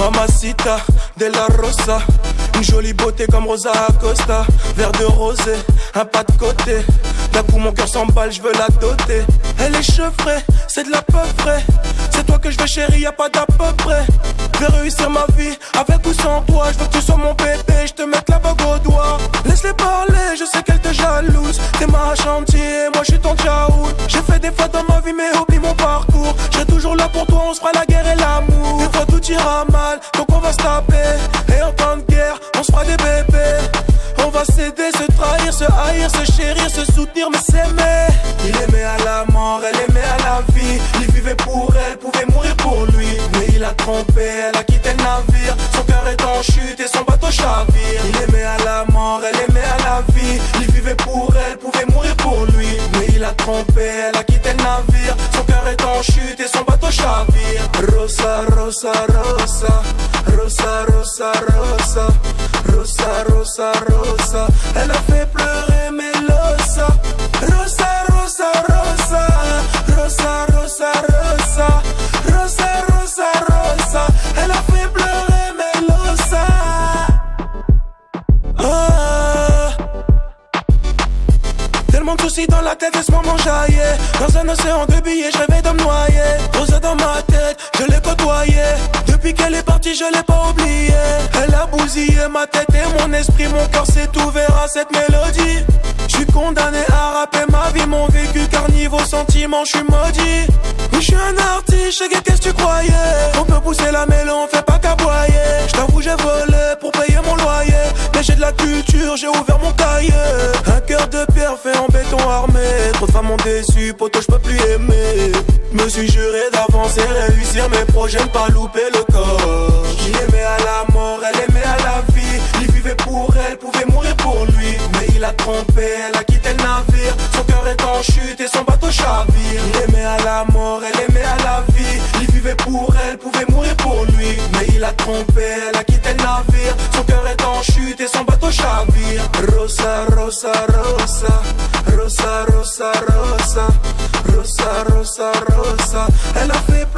Mamacita de la Rosa. Une jolie beauté comme Rosa Acosta. Verre de rosé, un pas de côté. D'un coup mon cœur s'emballe, je veux la doter. Elle est chevrée, c'est de la peu frais. C'est toi que je veux chérie, y a pas d'à peu près. Je vais réussir ma vie avec ou sans toi. Je veux que tu sois mon bébé, je te mette la bague au doigt. Laisse-les parler, je sais qu'elle te jalouse. T'es ma chantier, moi je suis ton tchaout. J'ai fait des fois dans ma vie, mais oublie mon parcours. Je toujours là pour toi, on se fera la guerre et l'amour. Des fois tout ira mal, donc on va se taper. Et en temps de guerre, on se fera des bébés. On va s'aider, se trahir, se haïr, se chérir, se soutenir, mais s'aimer. Il aimait à la mort, elle aimait à la vie. Il vivait pour elle, pouvait mourir pour lui. Mais il a trompé, elle a quitté le navire. Son cœur est en chute et son bateau chavire. Il aimait à la mort, elle aimait à la vie. Il vivait pour elle, pouvait mourir pour lui. Mais il a trompé, elle a quitté cœur est en chute et son bateau chavire. Rosa, rosa, rosa. Rosa, rosa, rosa. Rosa, rosa, rosa. Dans la tête, laisse-moi m'enjailler. Dans un océan de billets, je rêvais de me noyer dans ma tête, je l'ai côtoyé Depuis qu'elle est partie, je l'ai pas oublié. Elle a bousillé ma tête et mon esprit Mon cœur s'est ouvert à cette mélodie. Je suis condamné à rapper ma vie, mon vécu Car niveau sentiment, je suis maudit. Oui, je suis un artiste, qu'est-ce que tu croyais. On peut pousser la mêlée, on fait pas qu'aboyer. Je t'avoue, j'ai volé pour payer mon loyer. Mais j'ai de la culture, j'ai ouvert mon cahier en béton armé. Trop de femmes m'ont déçu, poto, je peux plus aimer. Me suis juré d'avancer, réussir mes projets, ne pas louper le corps. Il aimait à la mort, elle aimait à la vie. Il vivait pour elle, pouvait mourir pour lui. Mais il a trompé, elle a quitté le navire. Son cœur est en chute et son bateau chavire. Il aimait à la mort, elle aimait à la vie. Il vivait pour elle, pouvait mourir pour lui. Mais il a trompé, elle a quitté le navire. Son cœur est en chute et son bateau chavire. Rosa, rosa, rosa rosa, rosa, rosa, rosa, rosa, rosa, and I flip